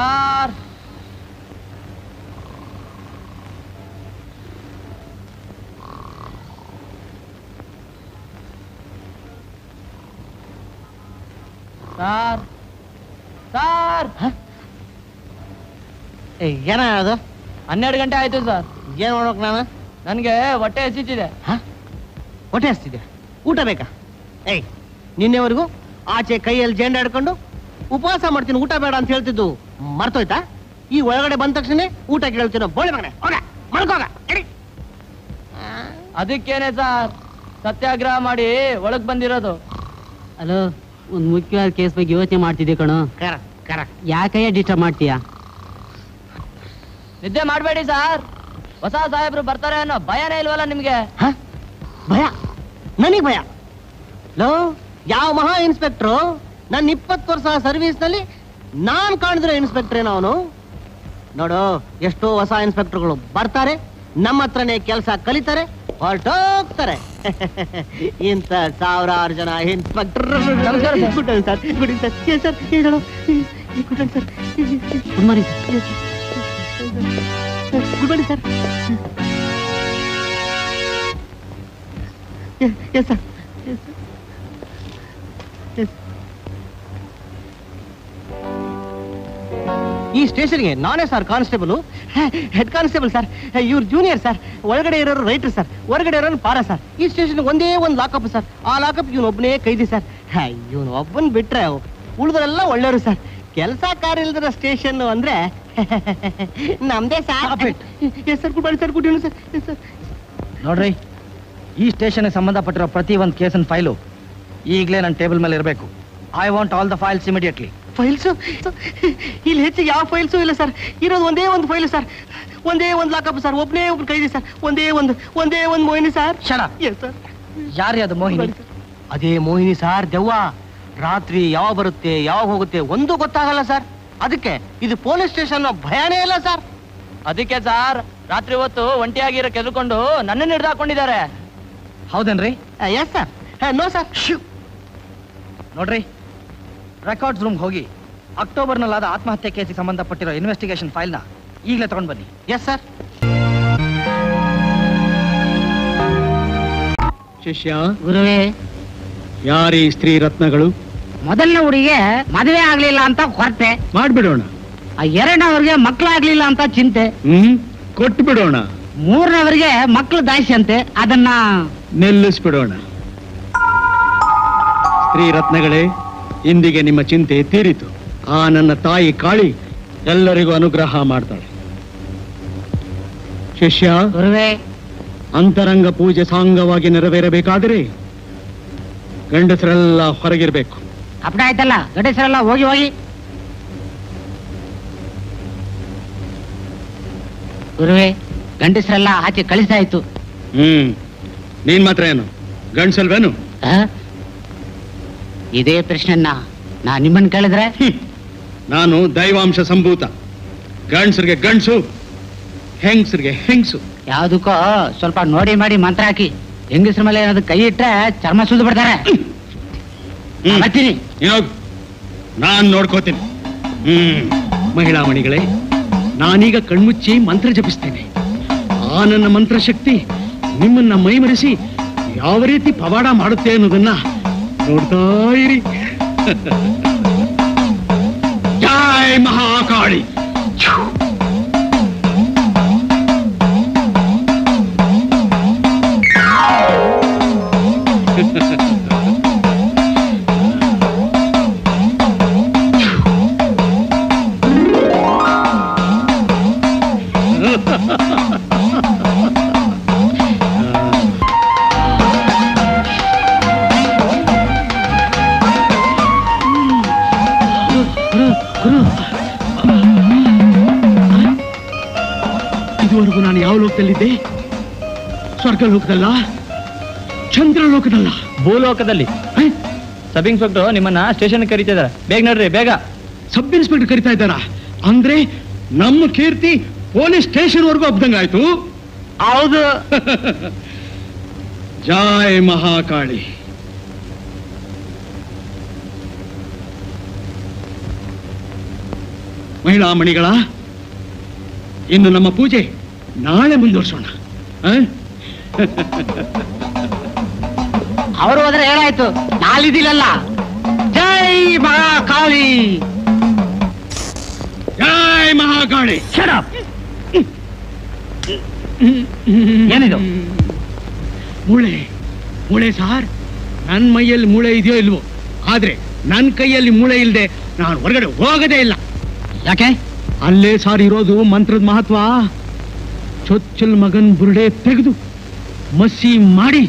Sir sir sir ಏನ ಅದು ಹನ್ನೆರಡು ಗಂಟೆ ಆಯ್ತು ಸರ್. ಏನ್ ಮಾಡ್ಬೇಕು ನಾನು? ನನಗೆ ಹೊಟ್ಟೆ ಹಸಿತಿದೆ. ಹೊಟ್ಟೆ ಹಸ್ತಿದೆ ಊಟ ಬೇಕಾ? ಏಯ್ ನಿನ್ನೆವರೆಗೂ ಆಚೆ ಕೈಯಲ್ಲಿ ಜೇಂಡಾಡ್ಕೊಂಡು ಉಪವಾಸ ಮಾಡ್ತೀನಿ ಊಟ ಬೇಡ ಅಂತ ಹೇಳ್ತಿದ್ದು. ಮರ್ತೋಯ್ತಾ? ಈ ಒಳಗಡೆ ಬಂದ ತಕ್ಷಣ ಊಟ ಕೇಳ್ತೀನೋ ಬೋಳಿ ಮಗನೆ. ಹೋಗ ಮಲ್ಕೋಗ. ಅದಕ್ಕೇನೆ ಸರ್ ಸತ್ಯಾಗ್ರಹ ಮಾಡಿ ಒಳಗ್ ಬಂದಿರೋದು. ಅಲೋ ಒಂದು ಮುಖ್ಯವಾದ ಕೇಸ್ ಬಗ್ಗೆ ಯೋಚನೆ ಮಾಡ್ತಿದ್ದೆ ಕಣೋ. ಕರ ಕರ. ಯಾಕಯ್ಯ ಡಿಸ್ಟರ್ಬ್ ಮಾಡ್ತೀಯಾ? ನಿದ್ದೆ ಮಾಡಬೇಡಿ ಸರ್. ಹೊಸ ಸಾಹೇಬ್ರು ಬರ್ತಾರೆ ಅನ್ನೋ ಭಯನೇ ಇಲ್ವಲ್ಲ ನಿಮ್ಗೆ? ಹ? ಭಯ? ನನಗೆ ಭಯ? ಲೋ ಯಾವ ಮಹಾ ಇನ್ಸ್ಪೆಕ್ಟ್ರು ನನ್ನ ಇಪ್ಪತ್ತು ವರ್ಷ ಸರ್ವಿಸ್ನಲ್ಲಿ ನಾನ್ ಕಾಣಿದ್ರೆ ಇನ್ಸ್ಪೆಕ್ಟರ್ ಏನೋ ಅವನು? ನೋಡು ಎಷ್ಟೋ ಹೊಸ ಇನ್ಸ್ಪೆಕ್ಟರ್ಗಳು ಬರ್ತಾರೆ ನಮ್ಮ ಹತ್ರನೇ ಕೆಲಸ ಕಲಿತಾರೆ ಹೊರಟೋಗ್ತಾರೆ. ಇಂಥ ಸಾವಿರಾರು ಜನ ಇನ್ಸ್ಪೆಕ್ಟರ್. ನಮಸ್ಕಾರ sir. Good sir good sir ಏನ್ ಸರ್ ಹೇಳು good sir good morning good morning sir yes sir ಈ ಸ್ಟೇಷನ್ಗೆ ನಾನೇ sir constable. Head constable sir. ಇವ್ರು ಜೂನಿಯರ್ ಸರ್. ಒಳಗಡೆ ಇರೋರು ರೈಟರ್ ಸರ್. ಹೊರಗಡೆ ಇರೋರು ಪಾರ ಸರ್. ಈ ಸ್ಟೇಷನ್ ಒಂದೇ ಒಂದು ಲಾಕಪ್ ಸರ್. ಆ ಲಾಕಪ್ ಇವನು ಒಬ್ಬನೇ ಕೈದಿ ಸರ್. ಇವನು ಒಬ್ಬನ್ ಬಿಟ್ರೆ ಉಳಿದ್ರೆಲ್ಲ ಒಳ್ಳೆಯವರು ಸರ್. ಕೆಲಸ ಕಾರ್ಯ ಇಲ್ದಿರೋ ಸ್ಟೇಷನ್ ಅಂದ್ರೆ ನಮ್ದೇ sir. Yes sir good sir yes sir. ನೋಡ್ರಿ ಈ ಸ್ಟೇಷನ್ಗೆ ಸಂಬಂಧಪಟ್ಟಿರೋ ಪ್ರತಿ ಒಂದು ಕೇಸನ್ ಫೈಲು ಈಗಲೇ ನನ್ನ ಟೇಬಲ್ ಮೇಲೆ ಇರಬೇಕು. I want all the files immediately files? ಇಲ್ಲಿ ಹೆಚ್ಚು ಯಾವ ಫೈಲ್ಸು ಇಲ್ಲ ಸರ್. ಇರೋದು ಒಂದೇ ಒಂದು ಫೈಲ್ ಸರ್. ಒಂದೇ ಒಂದು ಲಾಕಪ್ ಸರ್. ಒಬ್ಬನೇ ಒಬ್ರು ಕೈದಿ ಸರ್. ಒಂದೇ ಒಂದು ಒಂದೇ ಒಂದು ಮೋಹಿನಿ ಸರ್. ಶಣ ಎಸ್ ಸರ್ ಯಾರೇ ಅದು ಮೋಹಿನಿ? ಅದೇ ಮೋಹಿನಿ ಸರ್ ದೆವ್ವ. ರಾತ್ರಿ ಯಾವಾಗ ಬರುತ್ತೆ ಯಾವಾಗ ಹೋಗುತ್ತೆ ಒಂದು ಗೊತ್ತಾಗಲ್ಲ ಸರ್. ಅದಕ್ಕೆ ಇದು ಪೊಲೀಸ್ ಸ್ಟೇಷನ್ ಭಯನೇ ಇಲ್ಲ ಸರ್. ಅದಕ್ಕೆ ಸರ್ ರಾತ್ರಿ ಹೊತ್ತು ಒಂಟಿಯಾಗಿರೋ ಕೆದ್ಕೊಂಡು ನನ್ನನ್ನು ಹಿಡ್ದಾಕೊಂಡಿದ್ದಾರೆ. ಹೌದೇನ್ರಿ? ಎಸ್ ಸರ್ ನೋ ಸರ್ ನೋಡ್ರಿ. ರೆಕಾರ್ಡ್ಸ್ ರೂಮ್ಗೆ ಹೋಗಿ ಅಕ್ಟೋಬರ್ನಲ್ಲಾದ ಆತ್ಮಹತ್ಯೆ ಕೇಸಿಗೆ ಸಂಬಂಧಪಟ್ಟಿರೋ ಇನ್ವೆಸ್ಟಿಗೇಷನ್ ಫೈಲ್ನ ಈಗಲೇ ತಗೊಂಡು ಬನ್ನಿ. ಎಸ್ ಸರ್ ಶಿಷ್ಯ ಗುರುವೇ. ಯಾರೀ ಸ್ತ್ರೀ ರತ್ನಗಳು? ಮೊದಲನೇ ಹುಡುಗಿಗೆ ಮದುವೆ ಆಗ್ಲಿಲ್ಲ ಅಂತ ಕೊರತೆ. ಮಾಡ್ಬಿಡೋಣ. ಆ ಎರಡನವ್ರಿಗೆ ಮಕ್ಕಳಾಗ್ಲಿಲ್ಲ ಅಂತ ಚಿಂತೆ. ಹ್ಮ್ ಕೊಟ್ಟು ಬಿಡೋಣ ಮೂರನವರಿಗೆ ಮಕ್ಳು ದಾಸಿ ಅಂತೆ ಅದನ್ನ ನಿಲ್ಲಿಸ್ಬಿಡೋಣ. ಸ್ತ್ರೀ ರತ್ನಗಳೇ ಇಂದಿಗೆ ನಿಮ್ಮ ಚಿಂತೆ ತೀರಿತು. ಆ ನನ್ನ ತಾಯಿ ಕಾಳಿ ಎಲ್ಲರಿಗೂ ಅನುಗ್ರಹ ಮಾಡ್ತಾಳೆ. ಶಿಷ್ಯ ಗುರುವೇ. ಅಂತರಂಗ ಪೂಜೆ ಸಾಂಗವಾಗಿ ನೆರವೇರಬೇಕಾದರೆ ಗಂಡಸರೆಲ್ಲ ಹೊರಗಿರ್ಬೇಕು. ಅಪ್ಪಡ ಆಯ್ತಲ್ಲ ಗಂಡಸರೆಲ್ಲ ಹೋಗಿ ಹೋಗಿ. ಗುರುವೇ ಗಂಡಸರೆಲ್ಲ ಆಚೆ ಕಳಿಸಾಯ್ತು ಹ್ಮ್ ನೀನ್ ಮಾತ್ರ ಏನು? ಗಂಡಸಲ್ವೇನು? ಆ? ಇದೇ ಪ್ರಶ್ನೆನ್ನ ನಾ ನಿಮ್ಮನ್ನ ಕೇಳಿದ್ರೆ. ನಾನು ದೈವಾಂಶ ಸಂಭೂತ. ಗಂಡ್ಸರಿಗೆ ಗಂಡ್ಸು ಹೆಂಗ್ಸರಿಗೆ ಹೆಂಗ್ಸು. ಯಾವ್ದಕ್ಕೋ ಸ್ವಲ್ಪ ನೋಡಿ ಮಾಡಿ ಮಂತ್ರ ಹಾಕಿ. ಹೆಂಗಸ್ರ ಮೇಲೆ ಏನಾದ್ರು ಕೈ ಇಟ್ರೆ ಚರ್ಮ ಸುದ್ದು ಬಿಡ್ತಾರೆ. ಬರ್ತೀನಿ. ನೀನ್ ನಾನ್ ನೋಡ್ಕೋತೀನಿ. ಹ್ಮ್. ಮಹಿಳಾ ಮಣಿಗಳೇ ನಾನೀಗ ಕಣ್ಮುಚ್ಚಿ ಮಂತ್ರ ಜಪಿಸ್ತೇನೆ. ಆ ನನ್ನ ಮಂತ್ರಶಕ್ತಿ ನಿಮ್ಮನ್ನ ಮೈಮರೆಸಿ ಯಾವ ರೀತಿ ಪವಾಡ ಮಾಡುತ್ತೆ ಅನ್ನೋದನ್ನ കൊടുത്തായി ജായ് മഹാകാളി ಇದುವರೆಗೂ ನಾನು ಯಾವ ಲೋಕದಲ್ಲಿದ್ದೆ? ಸ್ವರ್ಗ ಲೋಕದಲ್ಲ ಚಂದ್ರ ಲೋಕದಲ್ಲ ಭೂಲೋಕದಲ್ಲಿ? ಸಬ್ ಇನ್ಸ್ಪೆಕ್ಟರ್ ನಿಮ್ಮನ್ನ ಸ್ಟೇಷನ್ ಕರೀತಿದ್ದಾರೆ. ಬೇಗ ನೋಡ್ರಿ ಬೇಗ. ಸಬ್ ಇನ್ಸ್ಪೆಕ್ಟರ್ ಕರಿತಾ ಇದ್ದಾರ? ಅಂದ್ರೆ ನಮ್ಮ ಕೀರ್ತಿ ಪೊಲೀಸ್ ಸ್ಟೇಷನ್ ವರ್ಗೂ ಆಯ್ತು? ಹೌದು. ಜಾಯ್ ಮಹಾಕಾಳಿ. ಮಹಿಳಾ ಮಣಿಗಳ ಇನ್ನು ನಮ್ಮ ಪೂಜೆ. ನಾಳೆ ಮುಂದುವರ್ಸೋಣ? ಅವರು ಹೋದ್ರೆ ಹೇಳಾಯ್ತು ನಾಳಿದಿಲ್ಲಲ್ಲ. ಜೈ ಮಹಾಕಾಳಿ. ಜೈ ಮಹಾಕಾಳಿ. ಏನಿದು? ಮೂಳೆ ಮೂಳೆ ಸಾರ್ ನನ್ನ ಮೈಯಲ್ಲಿ ಮೂಳೆ ಇದೆಯೋ ಇಲ್ವೋ? ಆದ್ರೆ ನನ್ನ ಕೈಯಲ್ಲಿ ಮೂಳೆ ಇಲ್ಲದೆ ನಾನು ಹೊರಗಡೆ ಹೋಗದೇ ಇಲ್ಲ. ಯಾಕೆ? ಅಲ್ಲೇ ಸಾರ್ ಇರೋದು ಮಂತ್ರದ ಮಹತ್ವ. ಚೊಚ್ಚಲ್ ಮಗನ್ ಬುರುಡೆ ತೆಗೆದು ಮಸಿ ಮಾಡಿ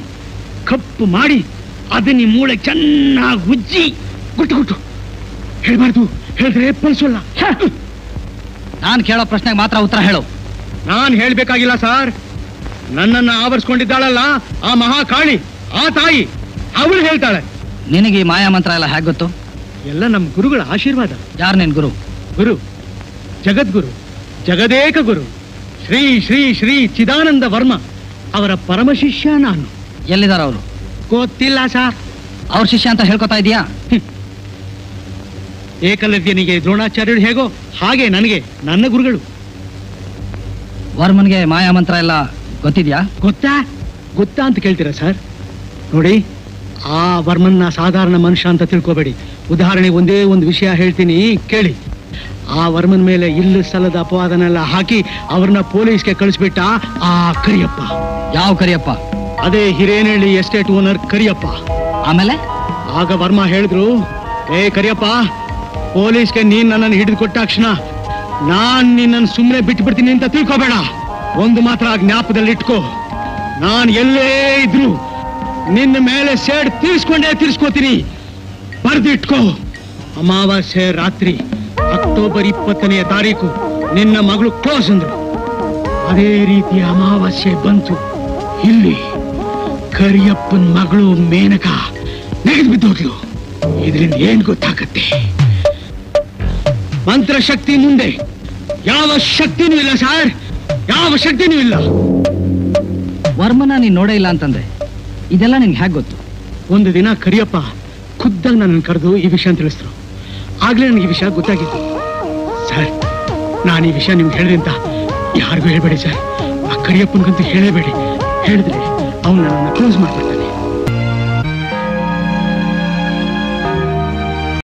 ಕಪ್ಪು ಮಾಡಿ ಅದನ್ನ ಮೂಳೆ ಚೆನ್ನಾಗಿ ಉಜ್ಜಿ ಗುಟ್ಟು ಗುಟ್ಟು. ಹೇಳ್ಬಾರ್ದು ಹೇಳಿದ್ರೆ ಪಲ್ಸಲ್ಲ. ನಾನು ಕೇಳೋ ಪ್ರಶ್ನೆಗೆ ಮಾತ್ರ ಉತ್ತರ ಹೇಳು. ನಾನು ಹೇಳಬೇಕಾಗಿಲ್ಲ ಸರ್. ನನ್ನನ್ನು ಆವರಿಸ್ಕೊಂಡಿದ್ದಾಳಲ್ಲ ಆ ಮಹಾಕಾಳಿ ಆ ತಾಯಿ ಅವಳು ಹೇಳ್ತಾಳೆ. ನಿನಗೆ ಈ ಮಾಯಾ ಮಂತ್ರ ಎಲ್ಲ ಹೇಗೆ ಗೊತ್ತು? ಎಲ್ಲ ನಮ್ಮ ಗುರುಗಳ ಆಶೀರ್ವಾದ. ಯಾರು ನಿನ್ ಗುರು? ಗುರು ಜಗದ್ಗುರು ಜಗದೇಕ ಗುರು. ಶ್ರೀ ಶ್ರೀ ಶ್ರೀ ಚಿದಾನಂದ ವರ್ಮ ಅವರ ಪರಮ ಶಿಷ್ಯ ನಾನು. ಎಲ್ಲಿದ್ದಾರೆ ಅವರು ಗೊತ್ತಿಲ್ಲ ಸರ್ ಅವ್ರ ಶಿಷ್ಯ ಅಂತ ಹೇಳ್ಕೊತಾ ಇದೀಯಾ? ಏಕಲವ್ಯನಿಗೆ ದ್ರೋಣಾಚಾರ್ಯರು ಹೇಗೋ ಹಾಗೆ ನನಗೆ ನನ್ನ ಗುರುಗಳು. ವರ್ಮನ್ಗೆ ಮಾಯಾ ಮಂತ್ರ ಎಲ್ಲ ಗೊತ್ತಿದ್ಯಾ? ಗೊತ್ತಾ? ಗೊತ್ತಾ ಅಂತ ಕೇಳ್ತೀರಾ ಸರ್? ನೋಡಿ ಆ ವರ್ಮನ್ನ ಸಾಧಾರಣ ಮನುಷ್ಯ ಅಂತ ತಿಳ್ಕೊಬೇಡಿ. ಉದಾಹರಣೆಗೆ ಒಂದೇ ಒಂದು ವಿಷಯ ಹೇಳ್ತೀನಿ ಕೇಳಿ. ಆ ವರ್ಮನ್ ಮೇಲೆ ಇಲ್ಲ ಸಲದ ಅಪವಾದನೆಲ್ಲ ಹಾಕಿ ಅವ್ರನ್ನ ಪೊಲೀಸ್ಗೆ ಕಳಿಸ್ಬಿಟ್ಟ ಆ ಕರಿಯಪ್ಪ. ಯಾವ ಕರಿಯಪ್ಪ? ಅದೇ ಹಿರೇನಹಳ್ಳಿ ಎಸ್ಟೇಟ್ ಓನರ್ ಕರಿಯಪ್ಪ. ಆಮೇಲೆ? ಆಗ ವರ್ಮ ಹೇಳಿದ್ರು ಏ ಕರಿಯಪ್ಪ ಪೊಲೀಸ್ಗೆ ನೀನ್ ನನ್ನನ್ನು ಹಿಡಿದು ಕೊಟ್ಟಾಕ್ಷಣ ನಾನ್ ನಿನ್ನನ್ನು ಸುಮ್ಮನೆ ಬಿಟ್ಟು ಬಿಡ್ತೀನಿ ಅಂತ ತಿಳ್ಕೊಬೇಡ. ಒಂದು ಮಾತ್ರ ಜ್ಞಾಪದಲ್ಲಿ ಇಟ್ಕೋ. ನಾನ್ ಎಲ್ಲೇ ಇದ್ರು ನಿನ್ನ ಮೇಲೆ ಸೇಡ್ ತೀರ್ಸ್ಕೊಂಡೇ ತೀರ್ಸ್ಕೋತೀನಿ. ಬರ್ದಿಟ್ಕೋ ಅಮಾವಾಸ್ಯೆ ರಾತ್ರಿ ಅಕ್ಟೋಬರ್ ಇಪ್ಪತ್ತನೆಯ ತಾರೀಕು ನಿನ್ನ ಮಗಳು ಕ್ಲೋಸ್ ಅಂದ್ರು. ಅದೇ ರೀತಿ ಅಮಾವಾಸ್ಯೆ ಬಂತು. ಇಲ್ಲಿ ಕರಿಯಪ್ಪನ್ ಮಗಳು ಮೇನಕ ನೆಗೆದು ಬಿದ್ದೋದ್ಲು ಇದರಿಂದ ಏನ್ ಗೊತ್ತಾಗತ್ತೆ? ಮಂತ್ರಶಕ್ತಿ ಮುಂದೆ. ಯಾವ ಶಕ್ತಿನೂ ಇಲ್ಲ ಸಾರ್. ಯಾವ ಶಕ್ತಿನೂ ಇಲ್ಲ. ವರ್ಮನ ನೀನ್ ನೋಡೇ ಇಲ್ಲ ಅಂತಂದ್ರೆ ಇದೆಲ್ಲ ನಿನ್ಗೆ ಹೇಗೆ ಗೊತ್ತು? ಒಂದು ದಿನ ಕರಿಯಪ್ಪ ಖುದ್ದಾಗ ನನ್ನ ಕರೆದು ಈ ವಿಷಯ ತಿಳಿಸಿದ್ರು. ಆಗ್ಲೇ ನನಗೆ ವಿಷಯ ಗೊತ್ತಾಗಿತ್ತು. ಸರ್, ನಾನು ಈ ವಿಷಯ ನಿಮ್ಗೆ ಹೇಳಿದೆ ಅಂತ ಯಾರಿಗೂ ಹೇಳ್ಬೇಡಿ ಸರ್. ಆ ಕರಿಯಪ್ಪನಿಗಂತೂ ಹೇಳೇಬೇಡಿ ಹೇಳಿದ್ರೆ ಅವನು ನನ್ನನ್ನು ಕ್ಲೋಸ್ ಮಾಡ್ಬಿಡ್ತಾನೆ.